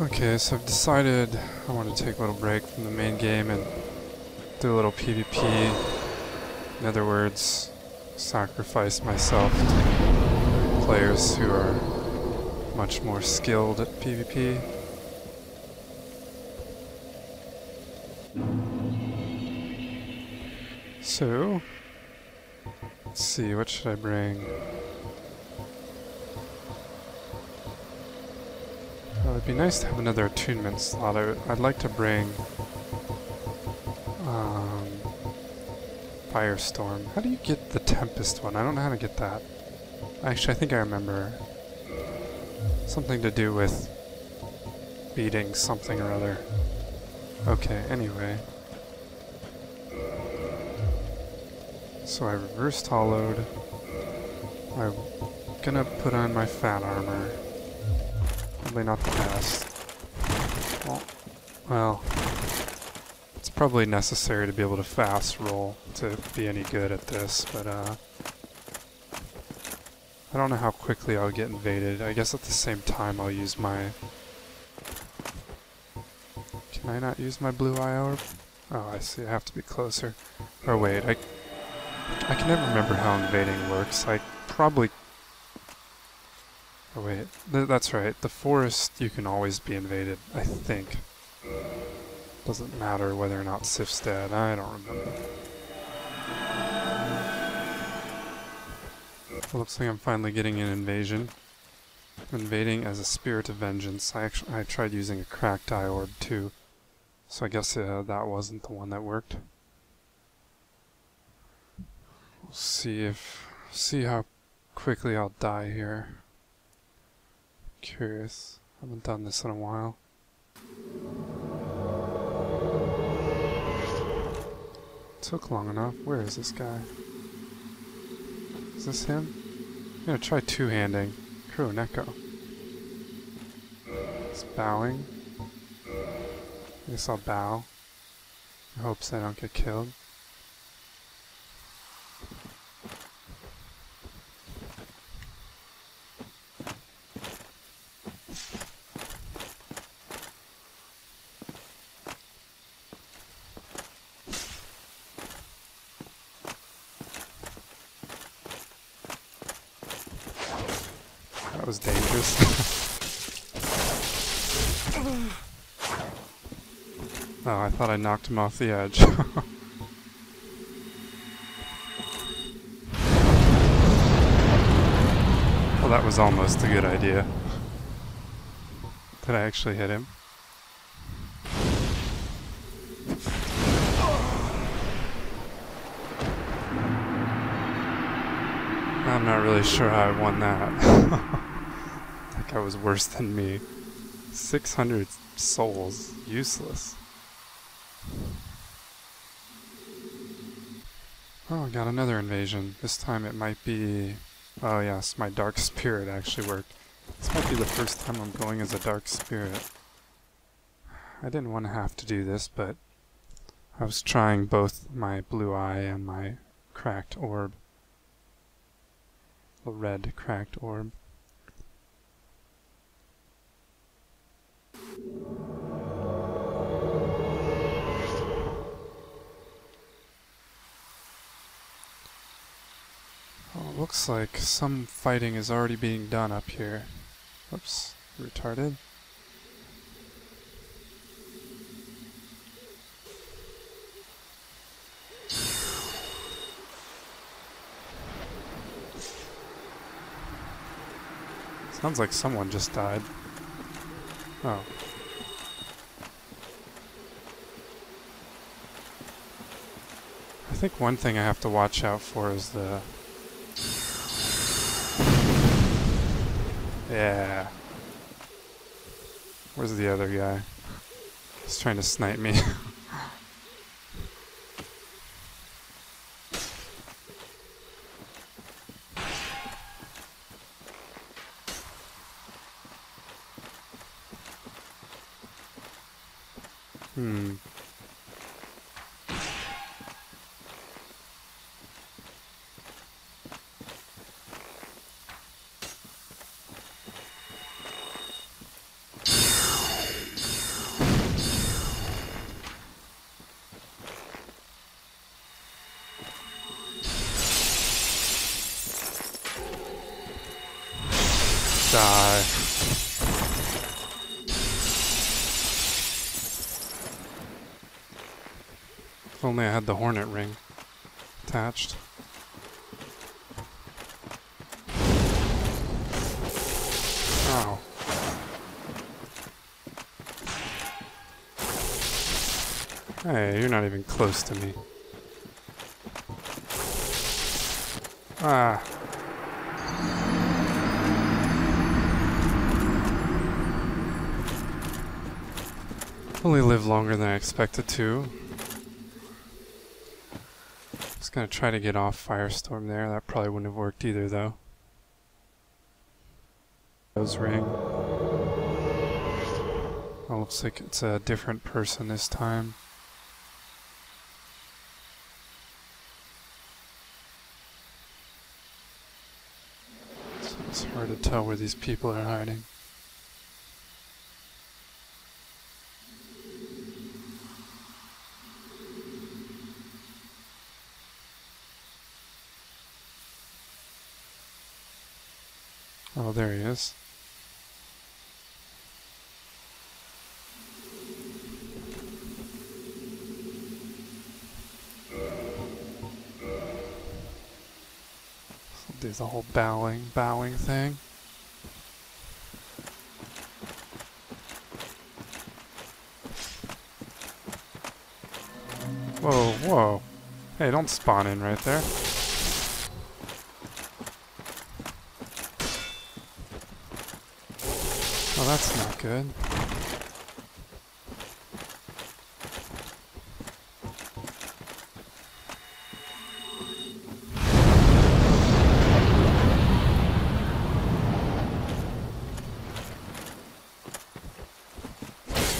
Okay, so I've decided I want to take a little break from the main game and do a little PvP. In other words, sacrifice myself to players who are much more skilled at PvP. So, let's see, what should I bring? Well, it'd be nice to have another attunement slot. I, would like to bring um, Firestorm. How do you get the Tempest one? I don't know how to get that. Actually, I think I remember. Something to do with beating something or other. Okay, anyway. So I reversed hollowed. I'm gonna put on my fat armor. Probably not the best. Well, well, it's probably necessary to be able to fast roll to be any good at this, but uh, I don't know how quickly I'll get invaded. I guess at the same time I'll use my... Can I not use my blue eye orb? Oh, I see. I have to be closer. Or wait, I, I can never remember how invading works. I probably wait, Th that's right. The forest, you can always be invaded, I think. Doesn't matter whether or not Sif's dead, I don't remember. Looks like I'm finally getting an invasion. Invading as a spirit of vengeance. I actually I tried using a cracked eye orb too, so I guess uh, that wasn't the one that worked. We'll see if see how quickly I'll die here. Curious. I haven't done this in a while. Took long enough. Where is this guy? Is this him? I'm gonna try two-handing. Crew Kuroneko. He's bowing. I guess I'll bow. In hopes I don't get killed. That was dangerous. oh, I thought I knocked him off the edge. well, that was almost a good idea. Did I actually hit him? I'm not really sure how I won that. that guy was worse than me. 600 souls. Useless. Oh, I got another invasion. This time it might be... Oh yes, my dark spirit actually worked. This might be the first time I'm going as a dark spirit. I didn't want to have to do this, but I was trying both my blue eye and my cracked orb a red cracked orb. Looks like some fighting is already being done up here. Whoops, retarded. Sounds like someone just died. Oh. I think one thing I have to watch out for is the... Yeah. Where's the other guy? He's trying to snipe me. If only I had the hornet ring attached. Ow. Hey, you're not even close to me. Ah. Only lived longer than I expected to. Just gonna try to get off Firestorm there. That probably wouldn't have worked either, though. Those ring. Looks like it's a different person this time. So it's hard to tell where these people are hiding. Oh, there he is. Do the whole bowing, bowing thing. Whoa, whoa. Hey, don't spawn in right there. Oh, that's not good.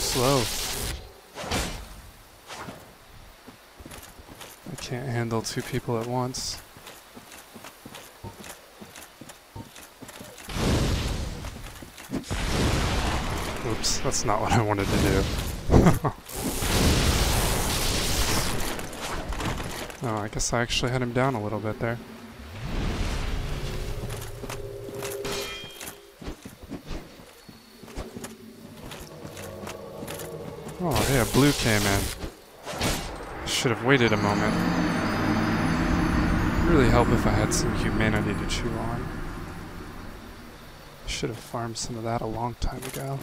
Slow. I can't handle two people at once. Oops, that's not what I wanted to do. oh, I guess I actually had him down a little bit there. Oh, yeah, blue came in. Should have waited a moment. Really help if I had some humanity to chew on. Should have farmed some of that a long time ago.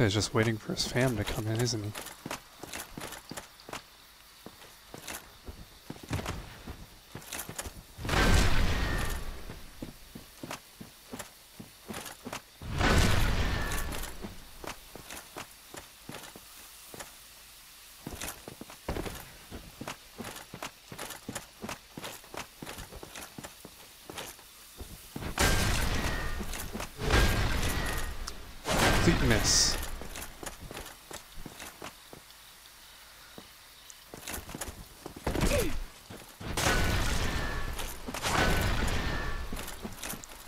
Guy's just waiting for his fam to come in, isn't he?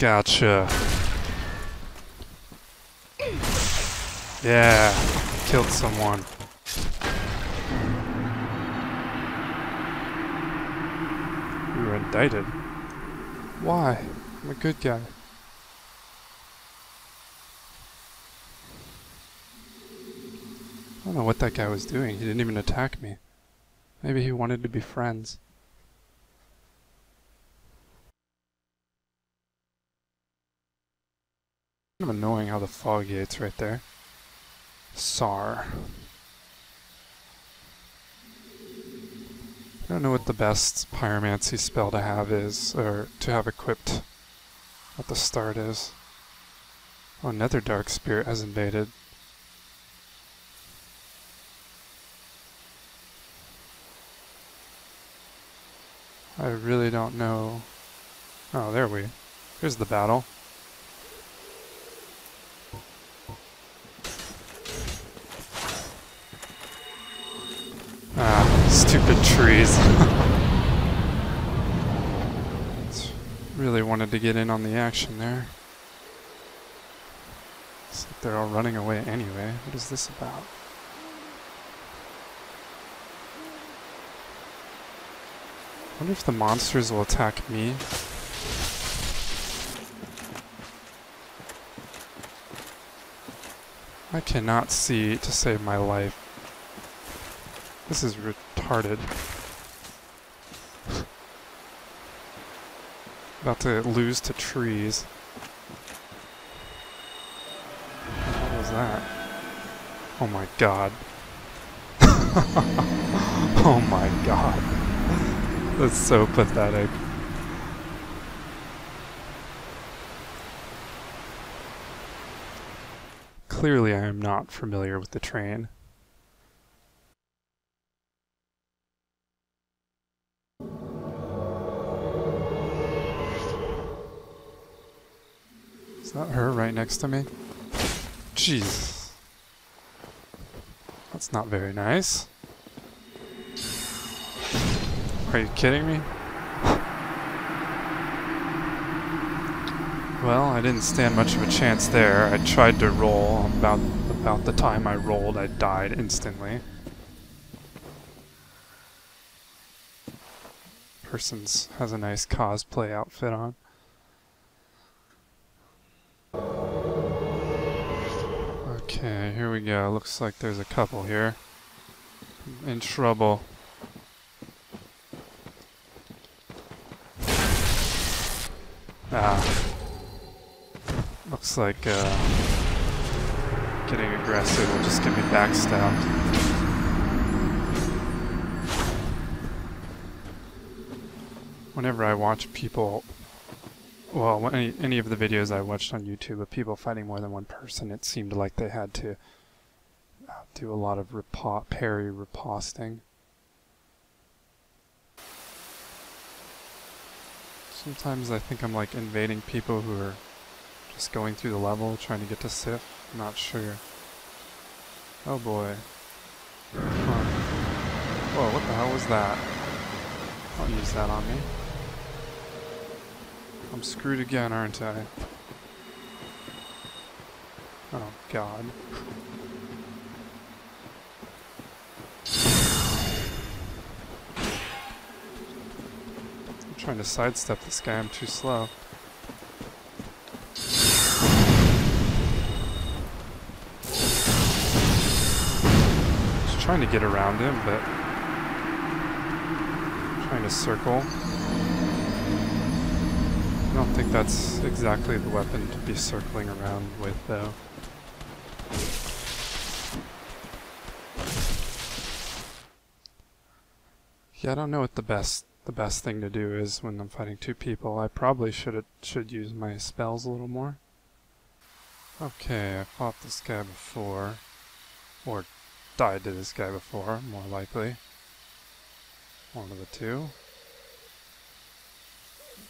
Gotcha. Yeah, killed someone. We were indicted. Why? I'm a good guy. I don't know what that guy was doing. He didn't even attack me. Maybe he wanted to be friends. Kind of annoying how the fog gate's right there. SAR. I don't know what the best pyromancy spell to have is, or to have equipped at the start is. Oh, another dark spirit has invaded. I really don't know. Oh, there we. Here's the battle. Ah, stupid trees. really wanted to get in on the action there. Looks like they're all running away anyway. What is this about? wonder if the monsters will attack me. I cannot see to save my life. This is retarded. About to lose to trees. What was that? Oh my god. oh my god. That's so pathetic. Clearly I am not familiar with the train. That her right next to me? Jeez. That's not very nice. Are you kidding me? Well, I didn't stand much of a chance there. I tried to roll. About, about the time I rolled, I died instantly. Person's has a nice cosplay outfit on. Here we go. Looks like there's a couple here. In trouble. Ah. Looks like uh, getting aggressive will just get me backstabbed. Whenever I watch people, well, any, any of the videos I watched on YouTube of people fighting more than one person, it seemed like they had to uh, do a lot of ripo parry riposting. Sometimes I think I'm like invading people who are just going through the level, trying to get to Sif. Not sure. Oh boy. Huh. Whoa, what the hell was that? I'll use that on me. I'm screwed again, aren't I? Oh god. I'm trying to sidestep this guy, I'm too slow. Just trying to get around him, but trying to circle. I don't think that's exactly the weapon to be circling around with, though. Yeah, I don't know what the best the best thing to do is when I'm fighting two people. I probably should should use my spells a little more. Okay, I fought this guy before, or died to this guy before, more likely. One of the two.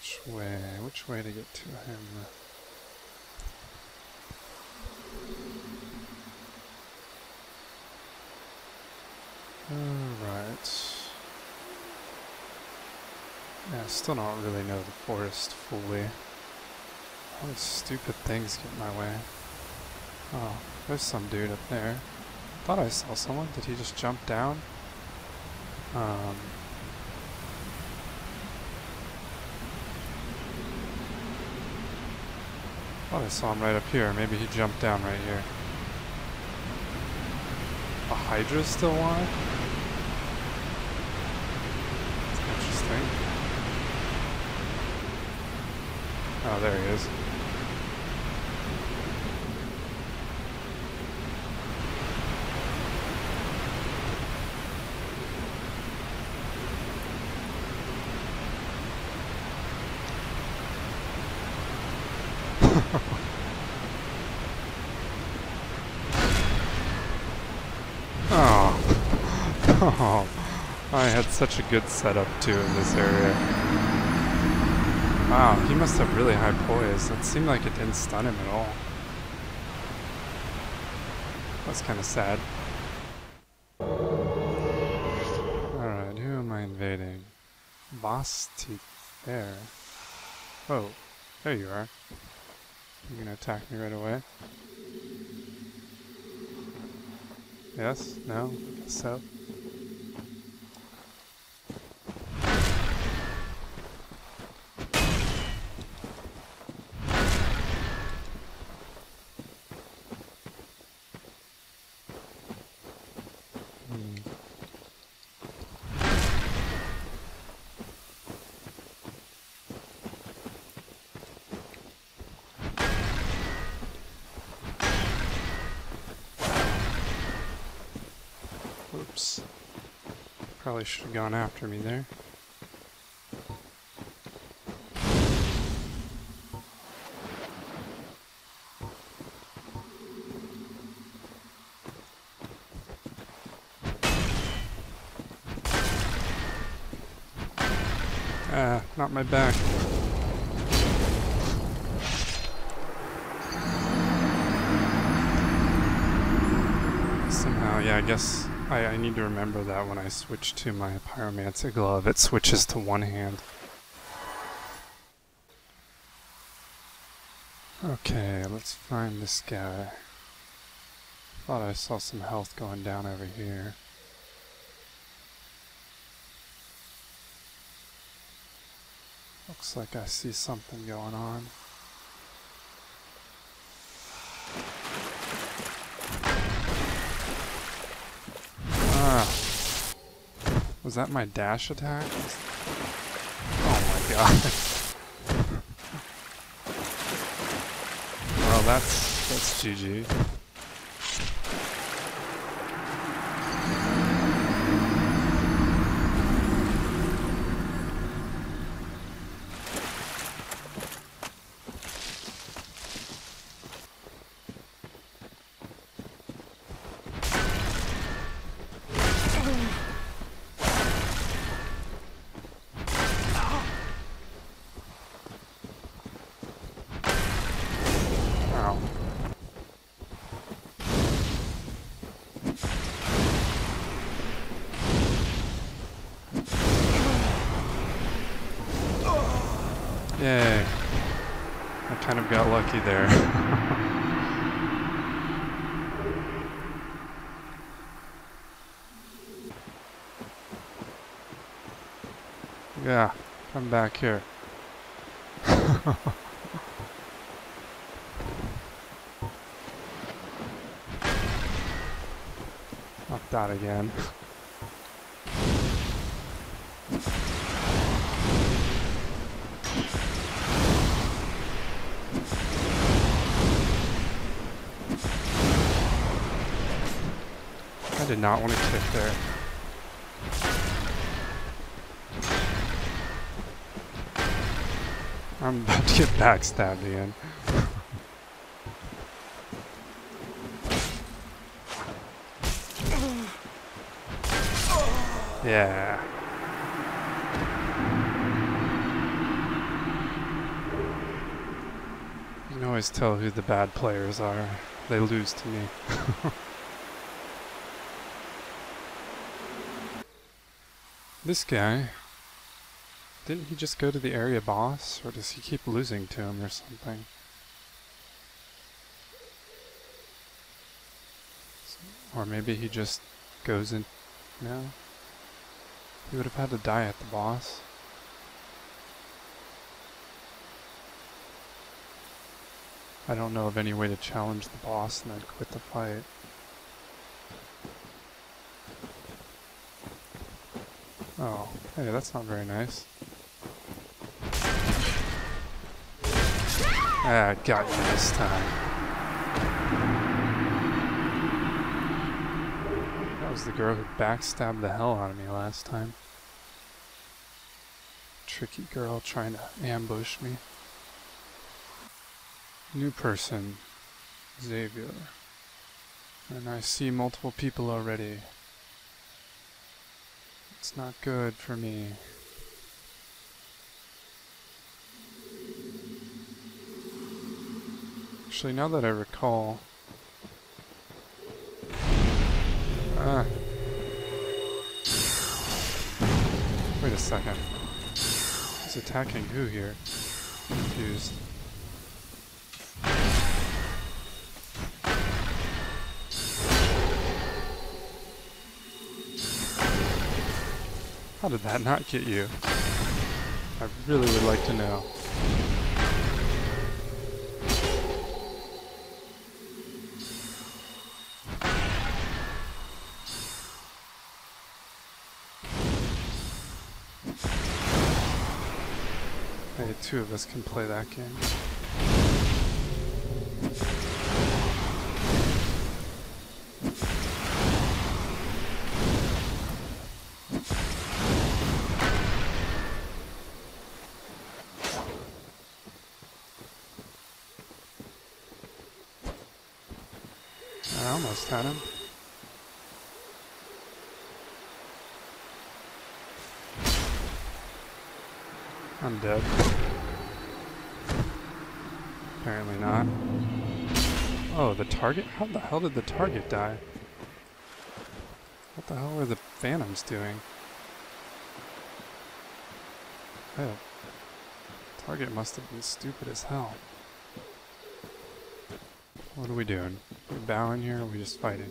Which way? Which way to get to him? Alright. Yeah, I still don't really know the forest fully. All these stupid things get in my way. Oh, there's some dude up there thought I saw someone. Did he just jump down? Um, thought I saw him right up here. Maybe he jumped down right here. A Hydra still alive? That's interesting. Oh, there he is. Oh, I had such a good setup too in this area. Wow, he must have really high poise. It seemed like it didn't stun him at all. That's kind of sad. Alright. who am I invading? teeth there. Oh, there you are. You're gonna attack me right away? Yes? No? So. Oops. Probably should have gone after me there. Ah, not my back. Somehow, yeah, I guess I, I need to remember that when I switch to my Pyromancer glove, it switches to one hand. Okay, let's find this guy. Thought I saw some health going down over here. Looks like I see something going on. Ah. Was that my dash attack? Oh my god. well, that's that's GG. Ow. Yay. I kind of got lucky there. yeah, come back here. Not that again. not want to kick there. I'm about to get backstabbed again. Yeah. You can always tell who the bad players are. They lose to me. this guy, didn't he just go to the area boss? Or does he keep losing to him or something? Or maybe he just goes in... No? He would have had to die at the boss. I don't know of any way to challenge the boss and then quit the fight. Oh, hey, that's not very nice. Ah, I got you this time. That was the girl who backstabbed the hell out of me last time. Tricky girl trying to ambush me. New person, Xavier. And I see multiple people already. It's not good for me. Actually, now that I recall... Ah. Wait a second. He's attacking who here? Confused. How did that not get you? I really would like to know. Hey, two of us can play that game. Had him. I'm dead. Apparently not. Oh, the target? How the hell did the target die? What the hell are the phantoms doing? Oh. Target must have been stupid as hell. What are we doing? We bowing here or we just fighting?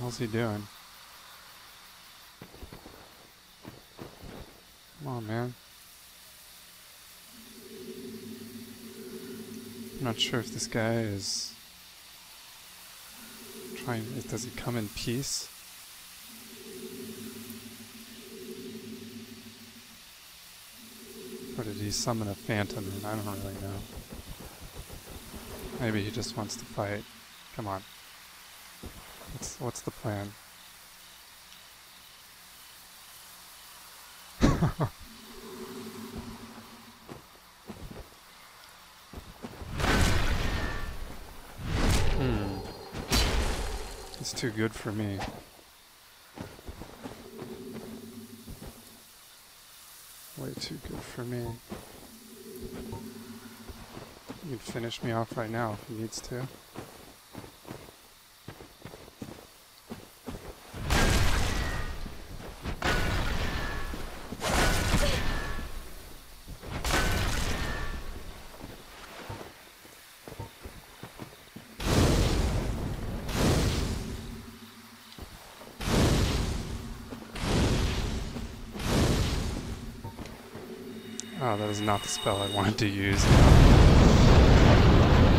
What's he doing? Come on, man. I'm not sure if this guy is trying. Does he come in peace? Or did he summon a phantom? And I don't really know. Maybe he just wants to fight. Come on. What's, what's the plan? hmm. It's too good for me. Way too good for me. He can finish me off right now if he needs to. Is not the spell I wanted to use.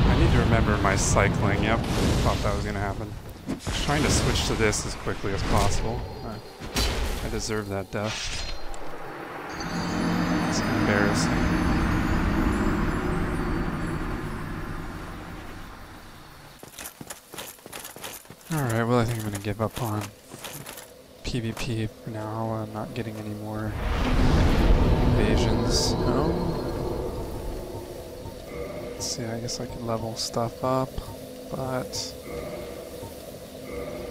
I need to remember my cycling. Yep, thought that was going to happen. trying to switch to this as quickly as possible. I, I deserve that death. It's embarrassing. Alright, well I think I'm going to give up on PvP for now. I'm not getting any more invasions. No. Let's see, I guess I can level stuff up, but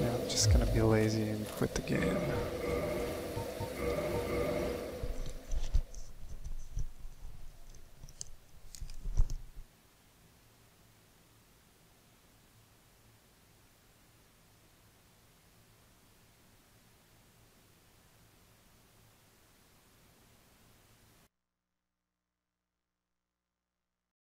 yeah, I'm just gonna be lazy and quit the game.